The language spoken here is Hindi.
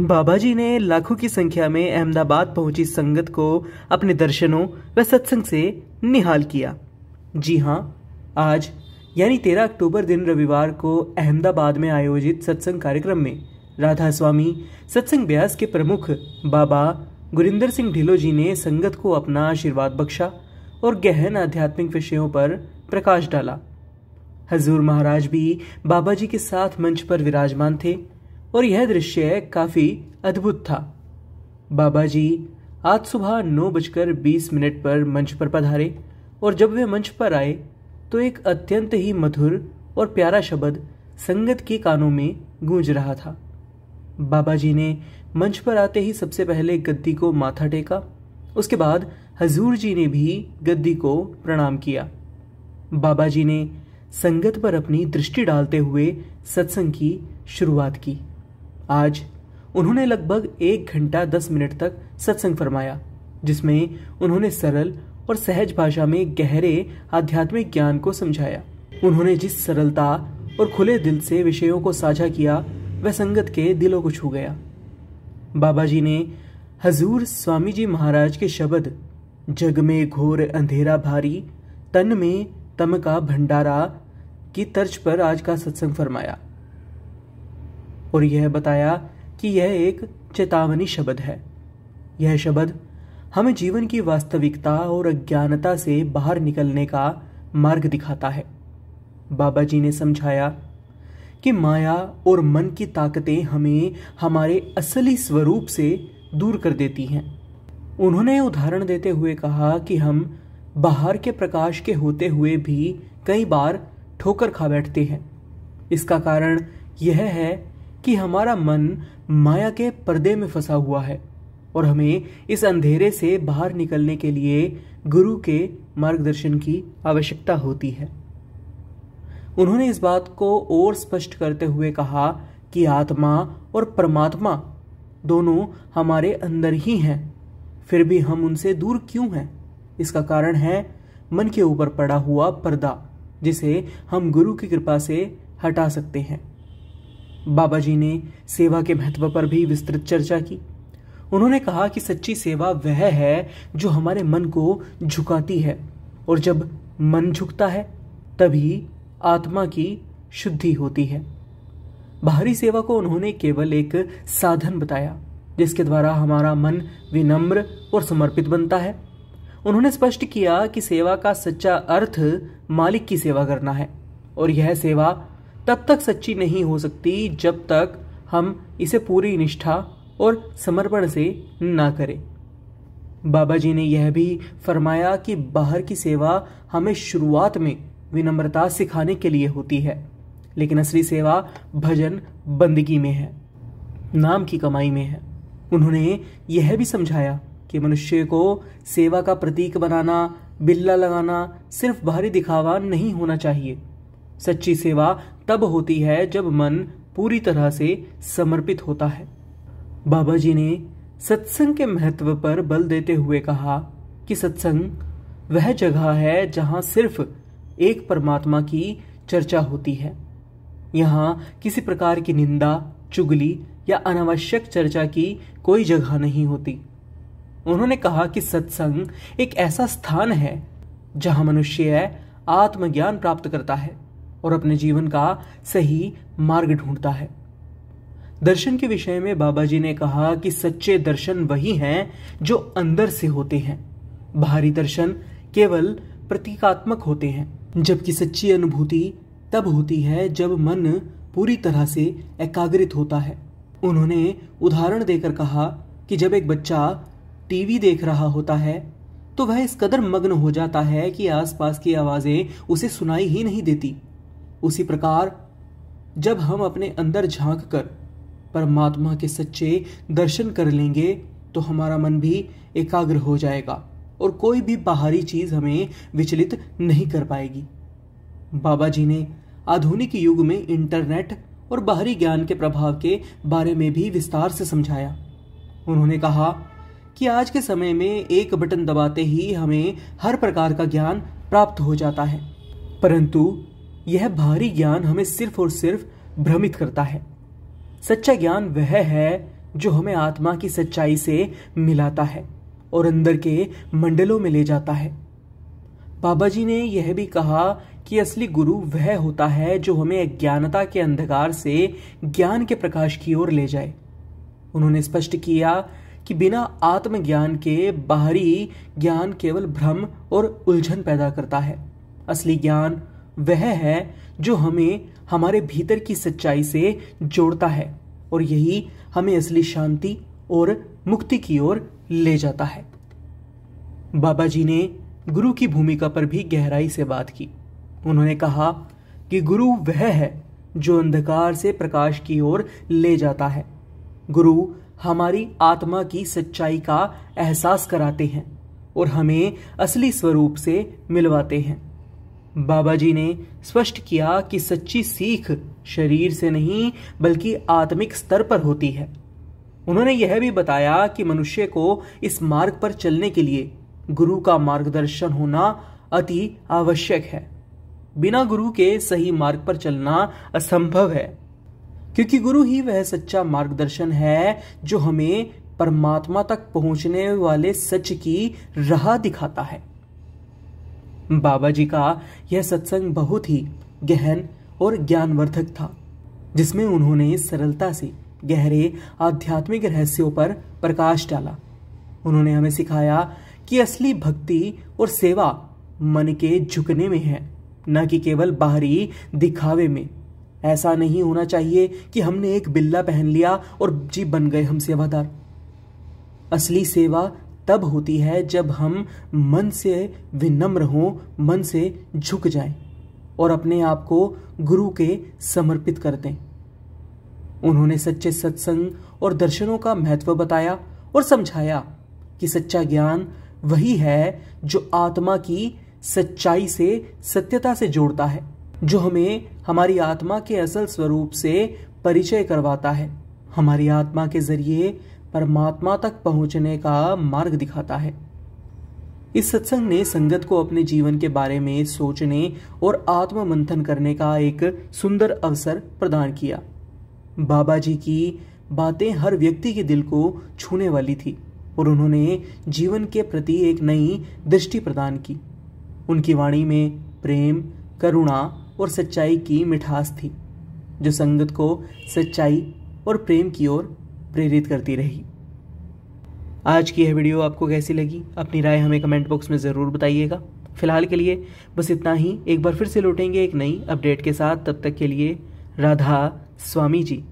बाबा जी ने लाखों की संख्या में अहमदाबाद पहुँची संगत को अपने दर्शनों व सत्संग से निहाल किया। जी हाँ आज, यानी तेरह अक्टूबर दिन रविवार को अहमदाबाद में आयोजित सत्संग कार्यक्रम में राधा स्वामी सत्संग ब्यास के प्रमुख बाबा गुरिंदर सिंह ढिलो जी ने संगत को अपना आशीर्वाद बख्शा और गहन आध्यात्मिक विषयों पर प्रकाश डाला। हजूर महाराज भी बाबा जी के साथ मंच पर विराजमान थे। और यह दृश्य काफ़ी अद्भुत था। बाबा जी आज सुबह नौ बजकर बीस मिनट पर मंच पर पधारे और जब वे मंच पर आए तो एक अत्यंत ही मधुर और प्यारा शब्द संगत के कानों में गूंज रहा था। बाबा जी ने मंच पर आते ही सबसे पहले गद्दी को माथा टेका, उसके बाद हजूर जी ने भी गद्दी को प्रणाम किया। बाबा जी ने संगत पर अपनी दृष्टि डालते हुए सत्संग की शुरुआत की। आज उन्होंने लगभग एक घंटा दस मिनट तक सत्संग फरमाया, जिसमें उन्होंने सरल और सहज भाषा में गहरे आध्यात्मिक ज्ञान को समझाया। उन्होंने जिस सरलता और खुले दिल से विषयों को साझा किया, वह संगत के दिलों को छू गया। बाबा जी ने हजूर स्वामी जी महाराज के शब्द, जग में घोर अंधेरा भारी, तन में तम का भंडारा, की तर्ज पर आज का सत्संग फरमाया। और यह बताया कि यह एक चेतावनी शब्द है। यह शब्द हमें जीवन की वास्तविकता और अज्ञानता से बाहर निकलने का मार्ग दिखाता है। बाबा जी ने समझाया कि माया और मन की ताकतें हमें हमारे असली स्वरूप से दूर कर देती हैं। उन्होंने उदाहरण देते हुए कहा कि हम बाहर के प्रकाश के होते हुए भी कई बार ठोकर खा बैठते हैं। इसका कारण यह है कि हमारा मन माया के पर्दे में फंसा हुआ है और हमें इस अंधेरे से बाहर निकलने के लिए गुरु के मार्गदर्शन की आवश्यकता होती है। उन्होंने इस बात को और स्पष्ट करते हुए कहा कि आत्मा और परमात्मा दोनों हमारे अंदर ही हैं, फिर भी हम उनसे दूर क्यों हैं? इसका कारण है मन के ऊपर पड़ा हुआ पर्दा, जिसे हम गुरु की कृपा से हटा सकते हैं। बाबा जी ने सेवा के महत्व पर भी विस्तृत चर्चा की। उन्होंने कहा कि सच्ची सेवा वह है जो हमारे मन को झुकाती है और जब मन झुकता है, तभी आत्मा की शुद्धि होती है। बाहरी सेवा को उन्होंने केवल एक साधन बताया, जिसके द्वारा हमारा मन विनम्र और समर्पित बनता है। उन्होंने स्पष्ट किया कि सेवा का सच्चा अर्थ मालिक की सेवा करना है, और यह सेवा तब तक सच्ची नहीं हो सकती जब तक हम इसे पूरी निष्ठा और समर्पण से ना करें। बाबा जी ने यह भी फरमाया कि बाहर की सेवा हमें शुरुआत में विनम्रता सिखाने के लिए होती है, लेकिन असली सेवा भजन बंदगी में है, नाम की कमाई में है। उन्होंने यह भी समझाया कि मनुष्य को सेवा का प्रतीक बनाना, बिल्ला लगाना, सिर्फ़ बाहरी दिखावा नहीं होना चाहिए। सच्ची सेवा तब होती है जब मन पूरी तरह से समर्पित होता है। बाबा जी ने सत्संग के महत्व पर बल देते हुए कहा कि सत्संग वह जगह है जहाँ सिर्फ़ एक परमात्मा की चर्चा होती है। यहाँ किसी प्रकार की निंदा, चुगली या अनावश्यक चर्चा की कोई जगह नहीं होती। उन्होंने कहा कि सत्संग एक ऐसा स्थान है जहाँ मनुष्य आत्मज्ञान प्राप्त करता है। और अपने जीवन का सही मार्ग ढूंढता है। दर्शन के विषय में बाबा जी ने कहा कि सच्चे दर्शन वही हैं जो अंदर से होते हैं। बाहरी दर्शन केवल प्रतीकात्मक होते हैं, जबकि सच्ची अनुभूति तब होती है जब मन पूरी तरह से एकाग्रित होता है। उन्होंने उदाहरण देकर कहा कि जब एक बच्चा टीवी देख रहा होता है तो वह इस कदर मग्न हो जाता है कि आसपास की आवाज़ें उसे सुनाई ही नहीं देती। उसी प्रकार, जब हम अपने अंदर झाँक कर परमात्मा के सच्चे दर्शन कर लेंगे तो हमारा मन भी एकाग्र हो जाएगा और कोई भी बाहरी चीज़ हमें विचलित नहीं कर पाएगी। बाबा जी ने आधुनिक युग में इंटरनेट और बाहरी ज्ञान के प्रभाव के बारे में भी विस्तार से समझाया। उन्होंने कहा कि आज के समय में एक बटन दबाते ही हमें हर प्रकार का ज्ञान प्राप्त हो जाता है, परंतु यह बाहरी ज्ञान हमें सिर्फ़ और सिर्फ़ भ्रमित करता है। सच्चा ज्ञान वह है जो हमें आत्मा की सच्चाई से मिलाता है और अंदर के मंडलों में ले जाता है। बाबा जी ने यह भी कहा कि असली गुरु वह होता है जो हमें अज्ञानता के अंधकार से ज्ञान के प्रकाश की ओर ले जाए। उन्होंने स्पष्ट किया कि बिना आत्मज्ञान के बाहरी ज्ञान केवल भ्रम और उलझन पैदा करता है। असली ज्ञान वह है जो हमें हमारे भीतर की सच्चाई से जोड़ता है और यही हमें असली शांति और मुक्ति की ओर ले जाता है। बाबा जी ने गुरु की भूमिका पर भी गहराई से बात की। उन्होंने कहा कि गुरु वह है जो अंधकार से प्रकाश की ओर ले जाता है। गुरु हमारी आत्मा की सच्चाई का एहसास कराते हैं और हमें असली स्वरूप से मिलवाते हैं। बाबा जी ने स्पष्ट किया कि सच्ची सीख शरीर से नहीं, बल्कि आत्मिक स्तर पर होती है। उन्होंने यह भी बताया कि मनुष्य को इस मार्ग पर चलने के लिए गुरु का मार्गदर्शन होना अति आवश्यक है। बिना गुरु के सही मार्ग पर चलना असंभव है, क्योंकि गुरु ही वह सच्चा मार्गदर्शन है जो हमें परमात्मा तक पहुँचने वाले सच की राह दिखाता है। बाबा जी का यह सत्संग बहुत ही गहन और ज्ञानवर्धक था, जिसमें उन्होंने सरलता से गहरे आध्यात्मिक रहस्यों पर प्रकाश डाला। उन्होंने हमें सिखाया कि असली भक्ति और सेवा मन के झुकने में है, न कि केवल बाहरी दिखावे में। ऐसा नहीं होना चाहिए कि हमने एक बिल्ला पहन लिया और जी बन गए हम सेवादार। असली सेवा तब होती है जब हम मन से विनम्र हों, मन से झुक जाएँ और अपने आप को गुरु के समर्पित कर दें। उन्होंने सच्चे सत्संग और दर्शनों का महत्व बताया और समझाया कि सच्चा ज्ञान वही है जो आत्मा की सच्चाई से, सत्यता से जोड़ता है, जो हमें हमारी आत्मा के असल स्वरूप से परिचय करवाता है। हमारी आत्मा के ज़रिए परमात्मा तक पहुँचने का मार्ग दिखाता है। इस सत्संग ने संगत को अपने जीवन के बारे में सोचने और आत्म मंथन करने का एक सुंदर अवसर प्रदान किया। बाबा जी की बातें हर व्यक्ति के दिल को छूने वाली थी और उन्होंने जीवन के प्रति एक नई दृष्टि प्रदान की। उनकी वाणी में प्रेम, करुणा और सच्चाई की मिठास थी, जो संगत को सच्चाई और प्रेम की ओर प्रेरित करती रही। आज की यह वीडियो आपको कैसी लगी? अपनी राय हमें कमेंट बॉक्स में ज़रूर बताइएगा। फ़िलहाल के लिए बस इतना ही। एक बार फिर से लौटेंगे एक नई अपडेट के साथ। तब तक के लिए राधा स्वामी जी।